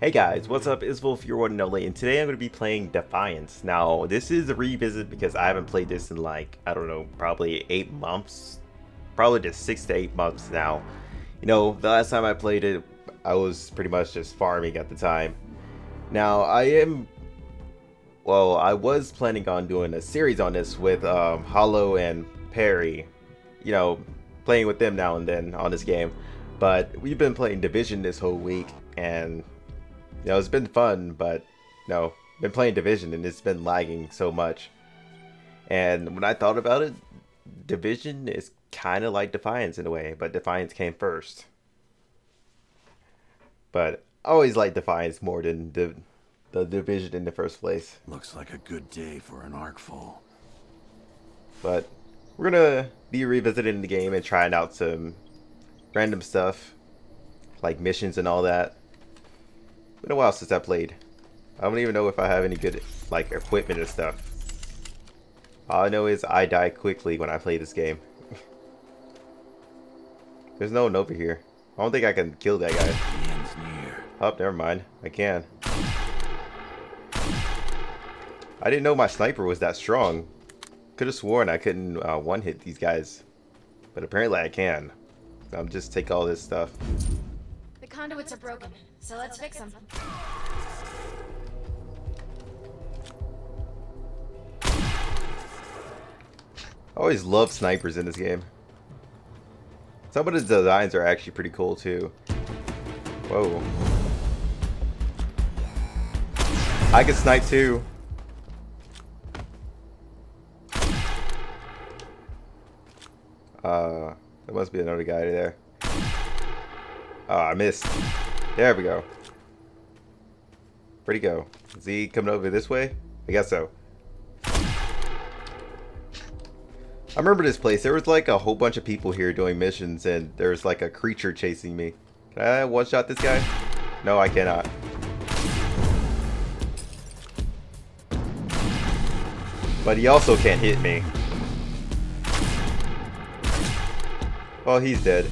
Hey guys, what's up? It's Volf, your one and only, and today I'm going to be playing Defiance. Now, this is a revisit because I haven't played this in like, I don't know, probably 8 months. Probably just 6 to 8 months now. You know, the last time I played it, I was pretty much just farming at the time. Now, I am... Well, I was planning on doing a series on this with um, Hollow and Perry. You know, playing with them now and then on this game. But we've been playing Division this whole week, and you know, it's been fun, but no, been playing Division and it's been lagging so much. And when I thought about it, Division is kind of like Defiance in a way, but Defiance came first. But I always like Defiance more than the the Division in the first place. Looks like a good day for an arkfall. But we're gonna be revisiting the game and trying out some random stuff, like missions and all that. Been a while since I played. I don't even know if I have any good like equipment and stuff. All I know is I die quickly when I play this game. There's no one over here. I don't think I can kill that guy. Oh, never mind. I can. I didn't know my sniper was that strong. Could have sworn I couldn't uh, one-hit these guys. But apparently I can. I'll just take all this stuff. Conduits are broken, so let's fix them. I always love snipers in this game. Some of the designs are actually pretty cool too. Whoa. I can snipe too. Uh, there must be another guy there. Oh, I missed. There we go. He go? Is he coming over this way? I guess so. I remember this place. There was like a whole bunch of people here doing missions and there's like a creature chasing me. Can I one-shot this guy? No, I cannot. But he also can't hit me. Well, he's dead.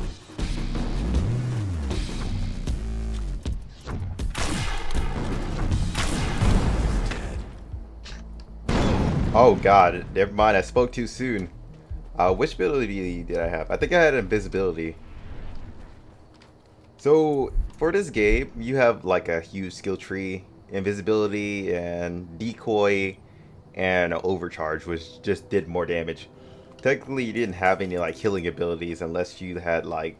Oh god, never mind, I spoke too soon. Uh, which ability did I have? I think I had invisibility. So, for this game, you have like a huge skill tree. Invisibility and decoy and overcharge, which just did more damage. Technically, you didn't have any like healing abilities unless you had like,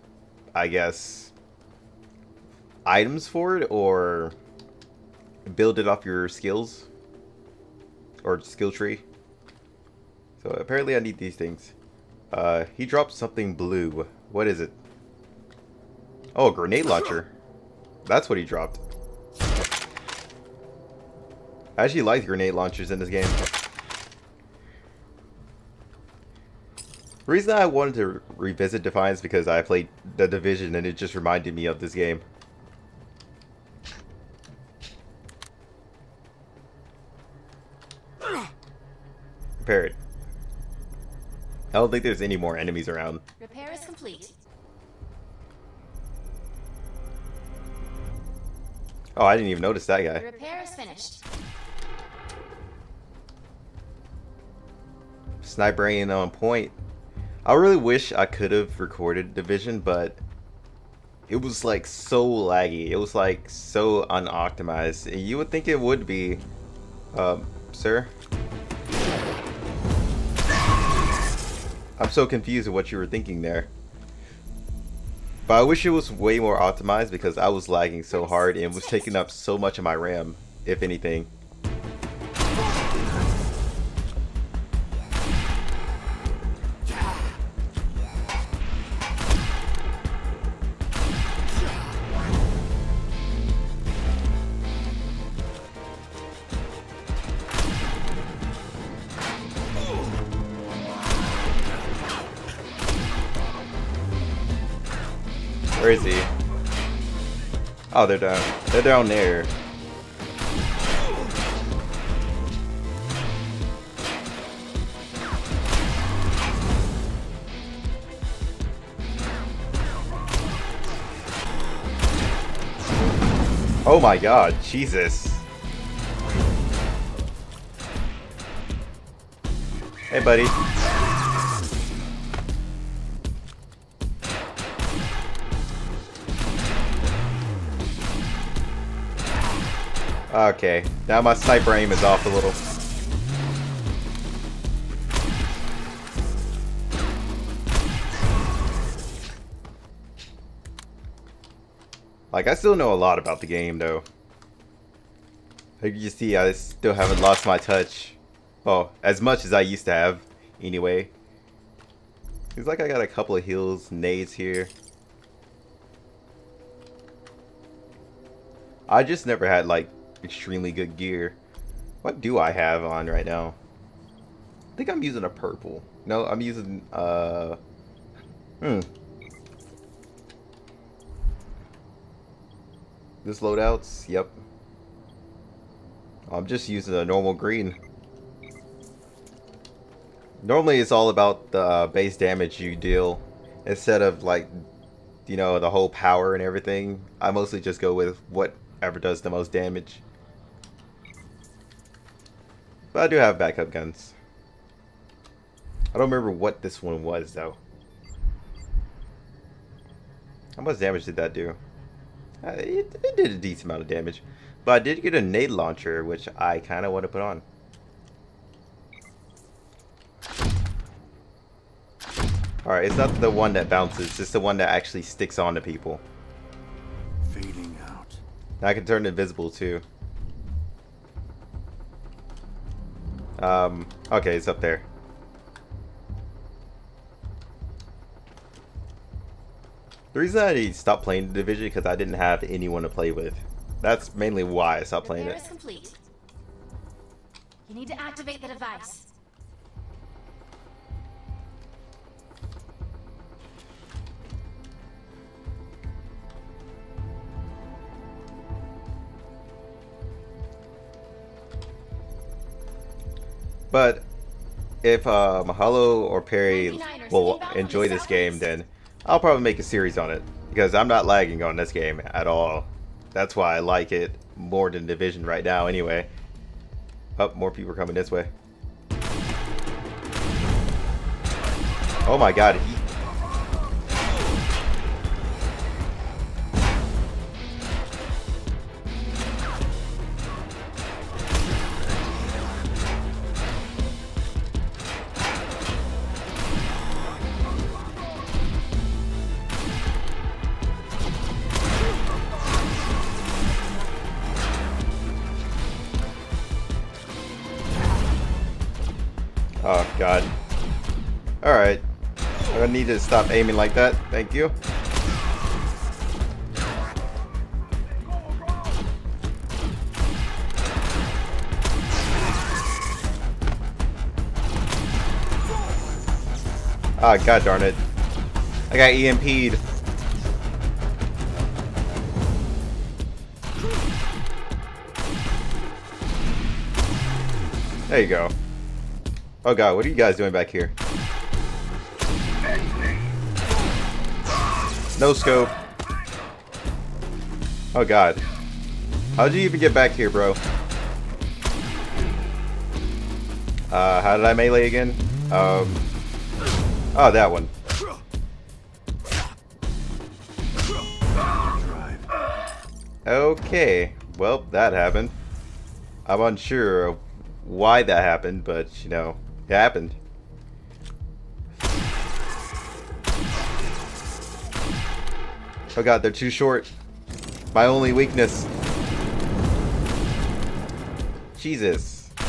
I guess, items for it or build it off your skills or skill tree. So apparently I need these things. Uh, he dropped something blue. What is it? Oh, a grenade launcher. That's what he dropped. I actually like grenade launchers in this game. The reason I wanted to revisit Defiance because I played The Division and it just reminded me of this game. Repair it. I don't think there's any more enemies around. Repair is complete. Oh, I didn't even notice that guy. The repair is finished. Sniper ain't on point. I really wish I could have recorded Division, but it was like so laggy. It was like so unoptimized. You would think it would be, um, sir. I'm so confused at what you were thinking there. But I wish it was way more optimized because I was lagging so hard and was taking up so much of my RAM, if anything. Oh, they're down. They're down there. Oh my god, Jesus. Hey, buddy. Okay, now my sniper aim is off a little. Like, I still know a lot about the game, though. Like you see, I still haven't lost my touch. Well, as much as I used to have, anyway. Seems like I got a couple of heals, nades here. I just never had, like, extremely good gear. What do I have on right now? I think I'm using a purple. No, I'm using, uh... Hmm. This loadouts? Yep. I'm just using a normal green. Normally it's all about the uh, base damage you deal instead of like, you know, the whole power and everything. I mostly just go with whatever does the most damage. But I do have backup guns. I don't remember what this one was though. How much damage did that do? Uh, it, it, did a decent amount of damage. But I did get a nade launcher, which I kind of want to put on. Alright, it's not the one that bounces, it's the one that actually sticks on onto people. Fading out. I can turn invisible too. Um, okay, it's up there. The reason I stopped playing the Division because I didn't have anyone to play with. That's mainly why I stopped playing Repair it. is complete. You need to activate the device. But if uh, Mahalo or Perry will enjoy this game, then I'll probably make a series on it because I'm not lagging on this game at all. That's why I like it more than Division right now. Anyway, up more people are coming this way. Oh my God! He... need to stop aiming like that. Thank you. Ah, god darn it. I got EMP'd. There you go. Oh god, what are you guys doing back here? No scope. Oh god. How'd you even get back here, bro? Uh, how did I melee again? Um. Oh, that one. Okay. Well, that happened. I'm unsure of why that happened, but, you know, it happened. Oh god, they're too short. My only weakness. Jesus. I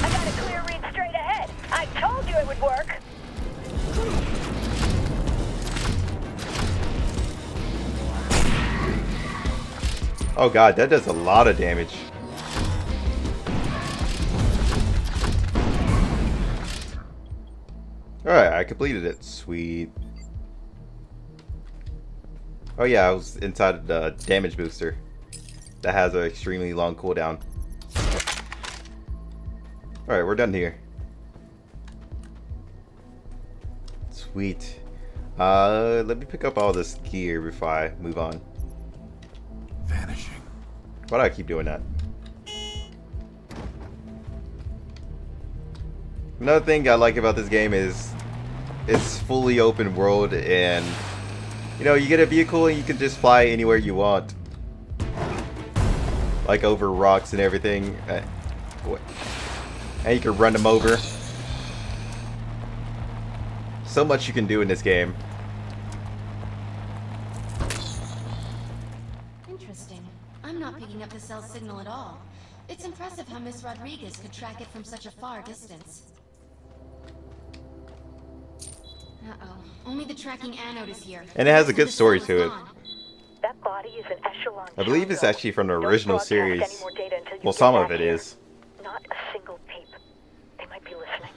got a clear read straight ahead. I told you it would work. Oh god, that does a lot of damage. Alright, I completed it. Sweet. Oh yeah, I was inside the damage booster. That has an extremely long cooldown. Alright, we're done here. Sweet. Uh, let me pick up all this gear before I move on. Vanishing. Why do I keep doing that? Another thing I like about this game is it's fully open world and you know you get a vehicle and you can just fly anywhere you want like over rocks and everything uh, and you can run them over so much you can do in this game Interesting. I'm not picking up the cell signal at all. It's impressive how Miss Rodriguez could track it from such a far distance. Uh-oh. Only the tracking anode is here. And it has a good story to cell it. is gone. That body is an echelon. I believe it's actually from the original series. more data until you Well, some of back it here. is. Not a single peep. They might be listening.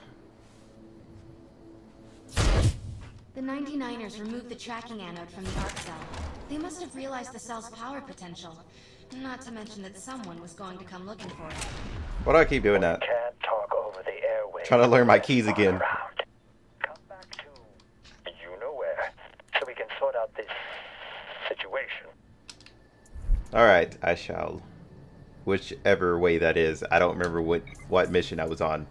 The 99ers removed the tracking anode from the arc cell. They must have realized the cell's power potential. Not to mention that someone was going to come looking for it. why do I keep doing that Can't talk over the airwaves. Trying to learn my keys again. Around. Come back to you know where, so we can sort out this situation. Alright, I shall. Whichever way that is. I don't remember what, what mission I was on.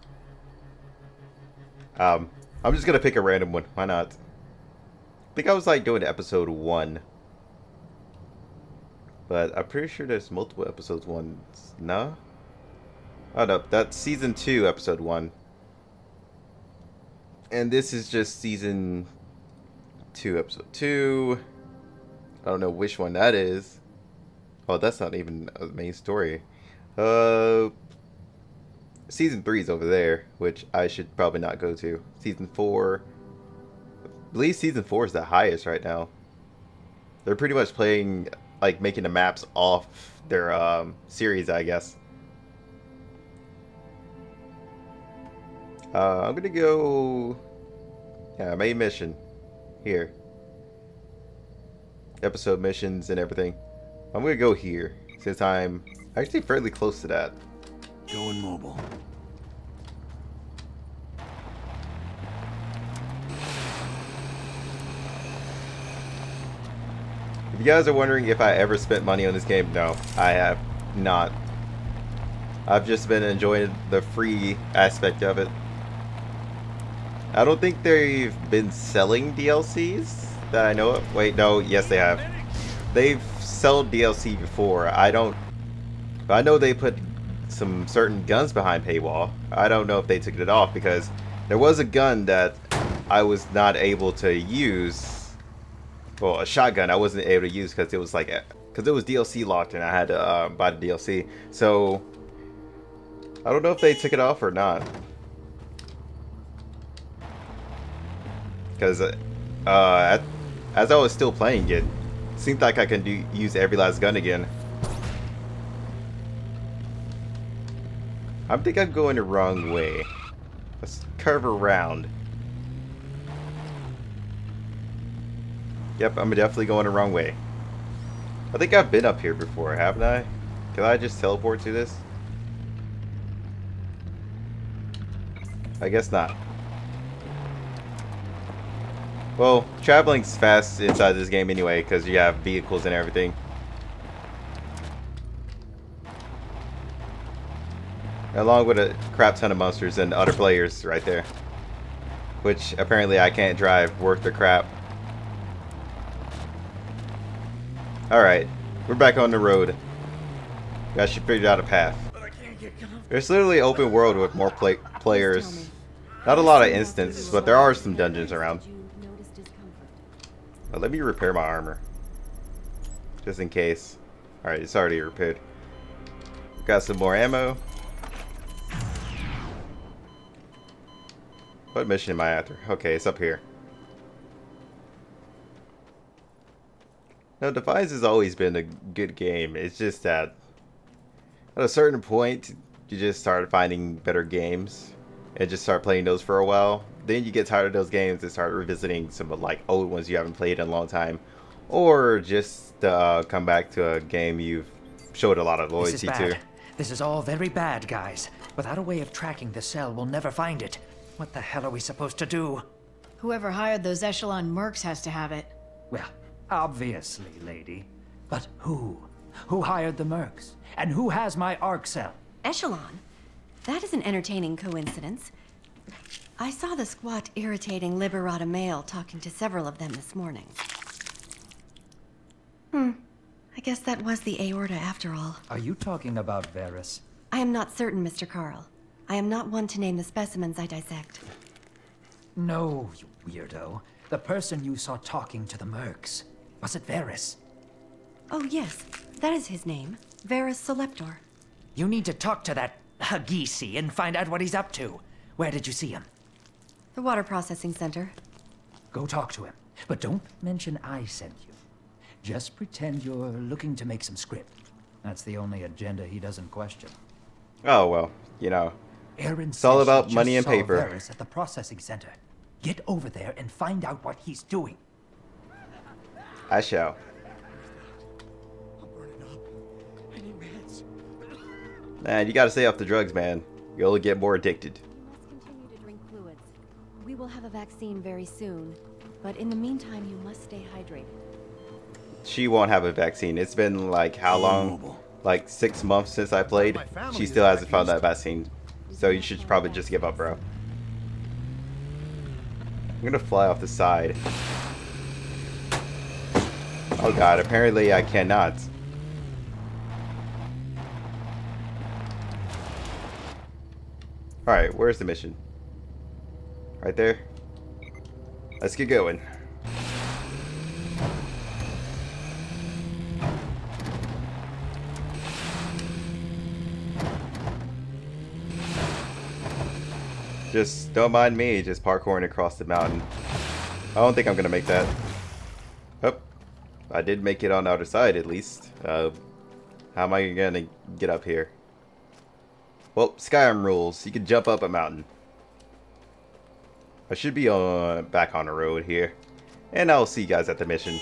Um, I'm just gonna pick a random one. Why not? I think I was like doing episode one. But I'm pretty sure there's multiple episodes one. No? Oh no, that's season two, episode one. And this is just season two, episode two. I don't know which one that is. Oh, that's not even a main story. Uh, season three is over there, which I should probably not go to. Season four, I believe season four is the highest right now. They're pretty much playing, like making the maps off their um, series, I guess. Uh, I'm gonna go. Yeah, main mission here. Episode missions and everything. I'm gonna go here since I'm actually fairly close to that. Going mobile. If you guys are wondering if I ever spent money on this game, no, I have not. I've just been enjoying the free aspect of it. I don't think they've been selling DLCs that I know of. Wait, no, yes they have. They've sold DLC before. I don't. I know they put some certain guns behind paywall. I don't know if they took it off because there was a gun that I was not able to use well, a shotgun I wasn't able to use because it was like, because it was DLC locked and I had to uh, buy the DLC. So I don't know if they took it off or not. Because uh, as I was still playing it, it seemed like I can do use every last gun again. I think I'm going the wrong way. Let's curve around. Yep, I'm definitely going the wrong way. I think I've been up here before, haven't I? Can I just teleport to this? I guess not. Well, traveling's fast inside this game anyway, because you have vehicles and everything. Along with a crap ton of monsters and other players right there. Which apparently I can't drive worth the crap. Alright, we're back on the road. Guys should figure out a path. There's literally open world with more play players. Not a lot of instances, but there are some dungeons around. Uh, let me repair my armor. Just in case. Alright, it's already repaired. Got some more ammo. What mission am I after? Okay, it's up here. No, Defiance has always been a good game. It's just that at a certain point, you just start finding better games and just start playing those for a while. Then you get tired of those games and start revisiting some of like old ones you haven't played in a long time, or just uh, come back to a game you've showed a lot of loyalty This is loyalty bad. to. This is all very bad, guys. Without a way of tracking the cell, we'll never find it. What the hell are we supposed to do? Whoever hired those Echelon mercs has to have it. Well, obviously, lady. But who? Who hired the mercs? And who has my arc cell? Echelon? That is an entertaining coincidence. I saw the squat, irritating Liberata male talking to several of them this morning. Hmm. I guess that was the aorta after all. Are you talking about Varus? I am not certain, Mr. Carl. I am not one to name the specimens I dissect. No, you weirdo. The person you saw talking to the mercs. Was it Varus? Oh, yes. That is his name. Varus Seleptor. You need to talk to that Hagisi and find out what he's up to. Where did you see him? The water processing center. Go talk to him. But don't mention I sent you. Just pretend you're looking to make some script. That's the only agenda he doesn't question. Oh, well, you know. Aaron It's all about money and saw paper. Varus at the processing center. Get over there and find out what he's doing. I shall. Man, you gotta stay off the drugs, man. You'll only get more addicted. Must continue to drink fluids. We will have a vaccine very soon, but in the meantime, you must stay hydrated. She won't have a vaccine. It's been like how long? Like six months since I played. She still hasn't found that vaccine. So you should probably just give up, bro. I'm gonna fly off the side. Oh god, apparently I cannot. Alright, where's the mission? Right there? Let's get going. Just don't mind me, just parkouring across the mountain. I don't think I'm gonna make that. Oh, I did make it on the side at least. Uh, how am I gonna get up here? Well, Skyrim rules. You can jump up a mountain. I should be on back on the road here. And I'll see you guys at the mission.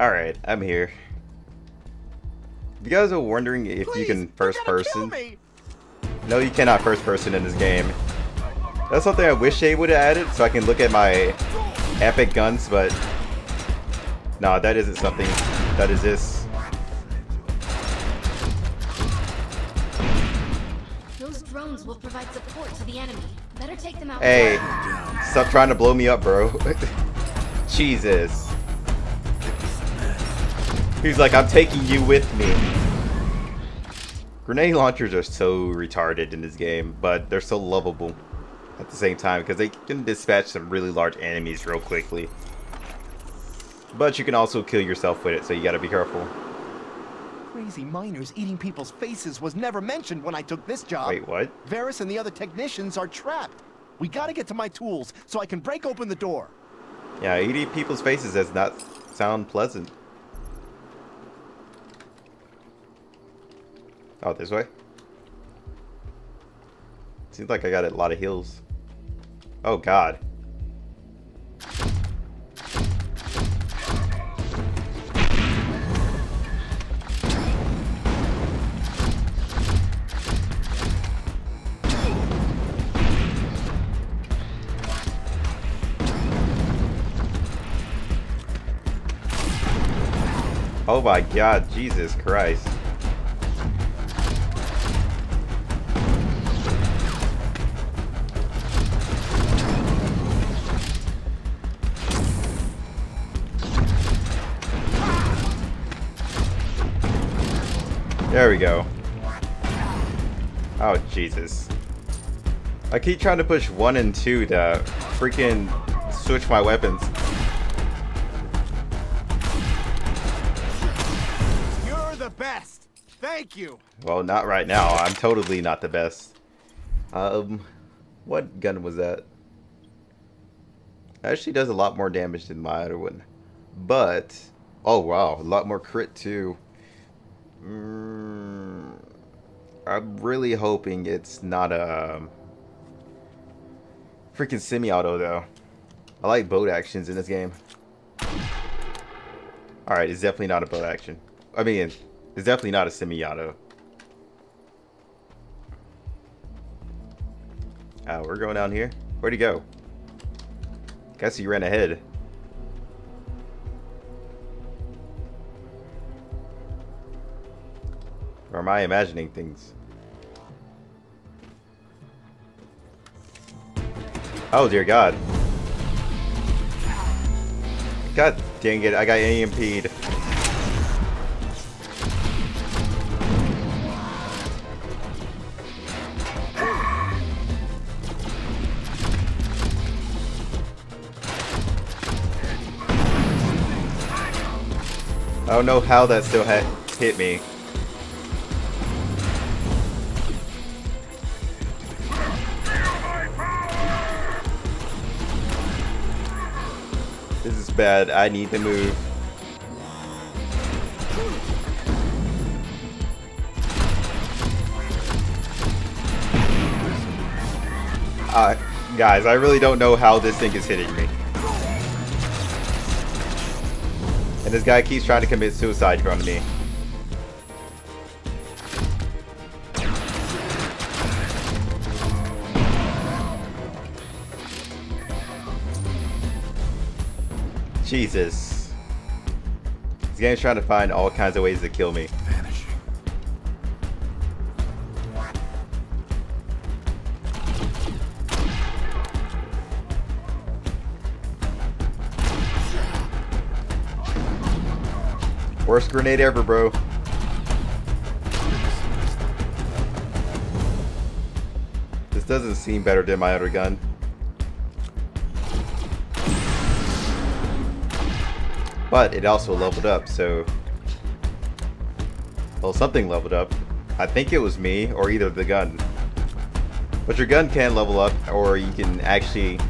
Alright, I'm here. If you guys are wondering if you can first person... No, you cannot first person in this game. That's something I wish they would have added so I can look at my epic guns, but... No, that isn't something that exists. Drones will provide support to the enemy. Better take them out. Hey, stop trying to blow me up, bro. Jesus. He's like, I'm taking you with me. Grenade launchers are so retarded in this game, but they're so lovable at the same time because they can dispatch some really large enemies real quickly. But you can also kill yourself with it, so you gotta be careful. Crazy miners eating people's faces was never mentioned when I took this job. Wait, what? Varus and the other technicians are trapped. We gotta get to my tools so I can break open the door. Yeah, eating people's faces does not sound pleasant. Oh, this way? Seems like I got a lot of heals. Oh, God. Oh my god, Jesus Christ. There we go. Oh, Jesus. I keep trying to push 1 and 2 to freaking switch my weapons. Well, not right now. I'm totally not the best. Um, what gun was that? Actually does a lot more damage than my other one. But, oh wow, a lot more crit too. Mm, I'm really hoping it's not a um, freaking semi-auto though. I like boat actions in this game. Alright, it's definitely not a boat action. I mean, it's definitely not a semi-auto. Uh, we're going down here. Where'd he go? Guess he ran ahead. Or am I imagining things? Oh dear god. God dang it, I got EMP'd. I don't know how that still hit me. This is bad. I need to move. Uh, guys, I really don't know how this thing is hitting me. And this guy keeps trying to commit suicide in front of me. Jesus. This game's trying to find all kinds of ways to kill me. Worst grenade ever, bro. This doesn't seem better than my other gun. But it also leveled up, so... Well, something leveled up. I think it was me, or either the gun. But your gun can level up, or you can actually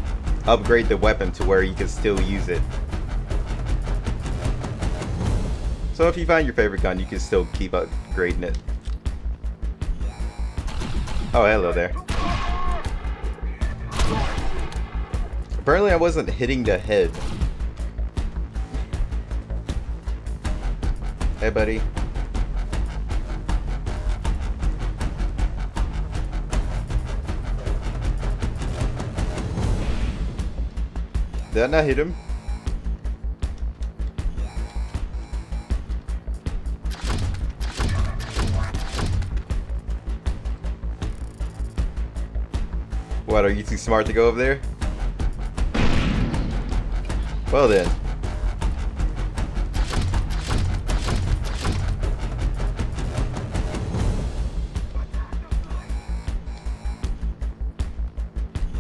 upgrade the weapon to where you can still use it. So if you find your favorite gun, you can still keep upgrading it. Oh, hello there. Apparently I wasn't hitting the head. Hey, buddy. Did I not hit him? Are you too smart to go over there? Well then.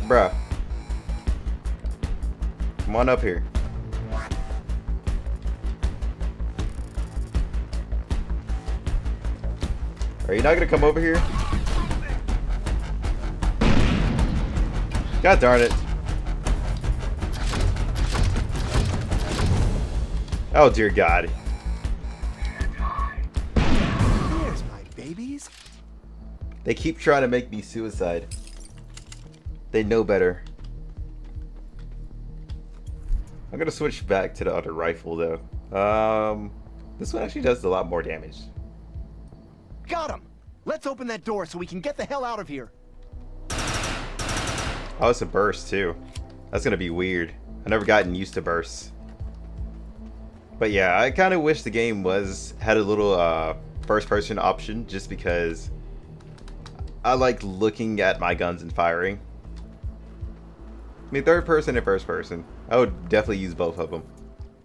Bruh. Come on up here. Are you not gonna come over here? God darn it. Oh dear God. Here's my babies. They keep trying to make me suicide. They know better. I'm gonna switch back to the other rifle though. Um, this one actually does a lot more damage. Got him. Let's open that door so we can get the hell out of here. Oh, it's a burst too. That's gonna be weird. I've never gotten used to bursts. But yeah, I kind of wish the game was had a little uh, first-person option, just because I like looking at my guns and firing. I mean, third person and first person. I would definitely use both of them.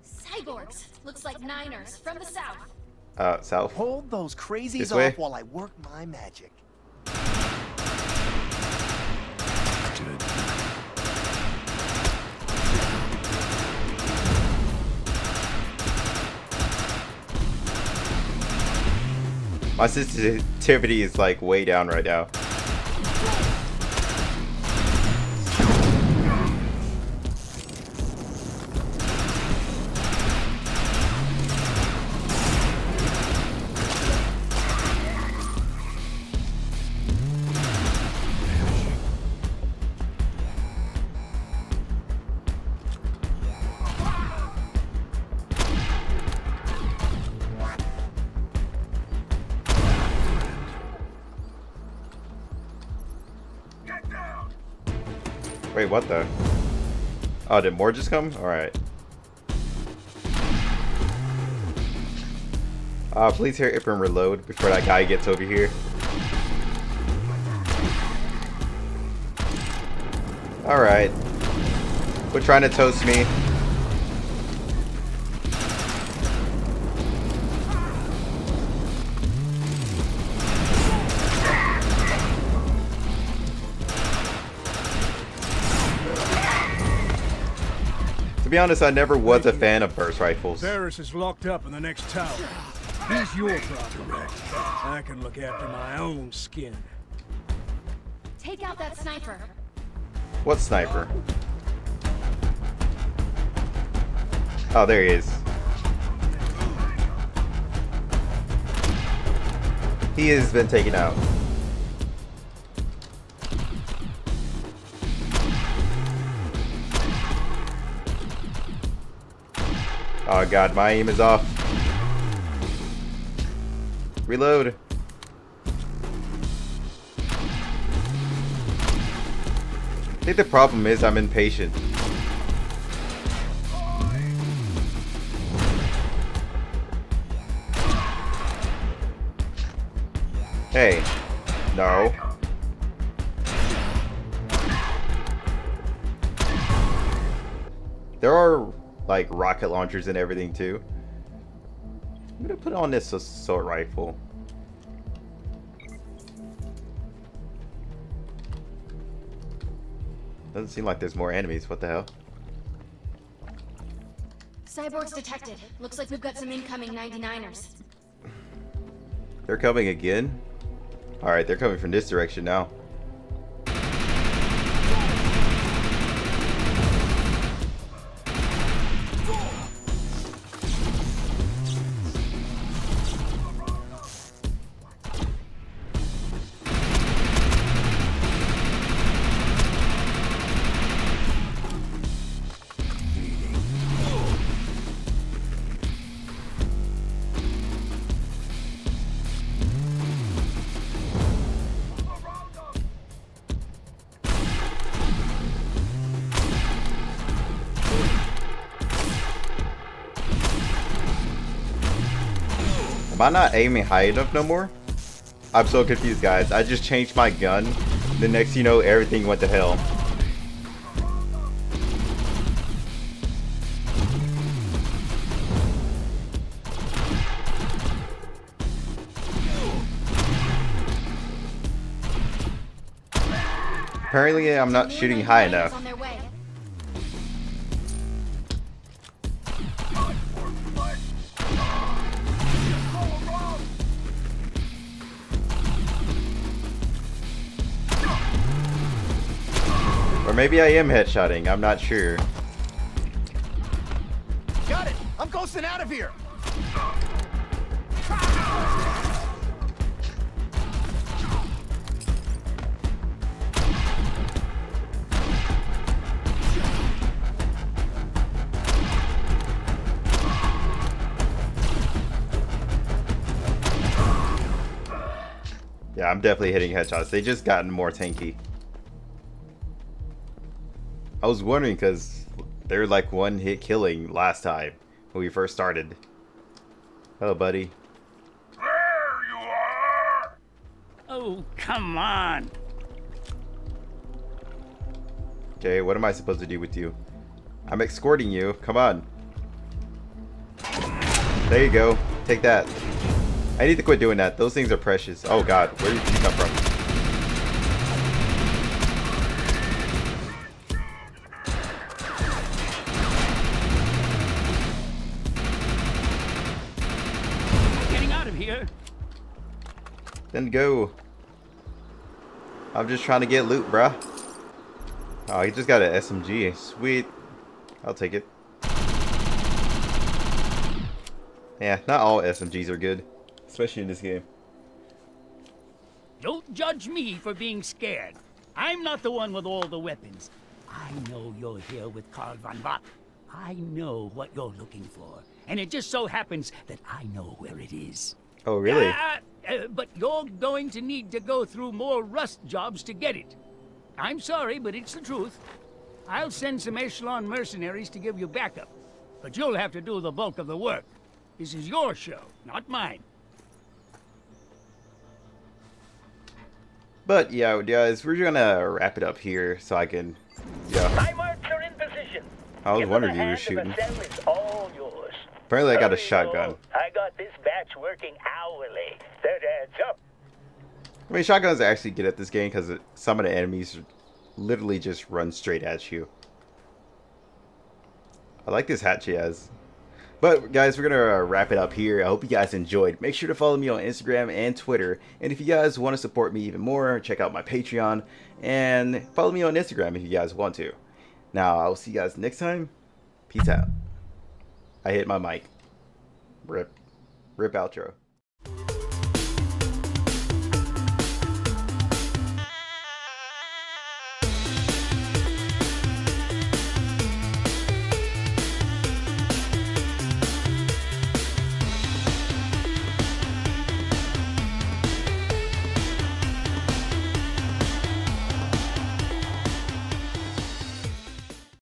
Cyborgs. Looks like Niners from the south. Uh, south. Hold those crazies off while I work my magic. My sensitivity is like way down right now. What the? Oh, did more just come? Alright. Uh, please hear and reload before that guy gets over here. Alright. Quit trying to toast me. Be honest, I never was a fan of burst rifles. Varus is locked up in the next tower. He's your problem. I can look after my own skin. Take out that sniper. What sniper? Oh, there he is. He has been taken out. Oh god, my aim is off. Reload. I think the problem is I'm impatient. Hey. No. There are, like, rocket launchers and everything, too. I'm gonna put on this assault rifle. Doesn't seem like there's more enemies. What the hell? Cyborgs detected. Looks like we've got some incoming 99ers. They're coming again? Alright, they're coming from this direction now. Am I not aiming high enough no more? I'm so confused, guys. I just changed my gun. The next you know, everything went to hell. Apparently, I'm not shooting high enough. Maybe I am headshotting. I'm not sure. Got it! I'm ghosting out of here! Yeah, I'm definitely hitting headshots. They just gotten more tanky. I was wondering because they're like one hit killing last time when we first started. Hello, buddy. There you are! Oh, come on. Okay, what am I supposed to do with you? I'm escorting you. Come on. There you go. Take that. I need to quit doing that. Those things are precious. Oh god, where did you come from? Here. Then go. I'm just trying to get loot, bruh. Oh, he just got an SMG. Sweet. I'll take it. Yeah, not all SMGs are good. Especially in this game. Don't judge me for being scared. I'm not the one with all the weapons. I know you're here with Karl von Bach. I know what you're looking for. And it just so happens that I know where it is. Oh, really? Uh, uh, but you're going to need to go through more rust jobs to get it. I'm sorry, but it's the truth. I'll send some Echelon mercenaries to give you backup. But you'll have to do the bulk of the work. This is your show, not mine. But yeah, guys, we're gonna wrap it up here so I can. Yeah. My marks are in position. I was Give wondering a you were shooting. and The cell is all yours. Apparently, I got a shotgun. though. I got this working hourly. Up. I mean, shotguns actually good at this game because some of the enemies literally just run straight at you. I like this hat she has. But guys, we're gonna uh, wrap it up here. I hope you guys enjoyed. Make sure to follow me on Instagram and Twitter. And if you guys want to support me even more, check out my Patreon and follow me on Instagram if you guys want to. Now, I will see you guys next time. Peace out. I hit my mic. Rip. Rip outro.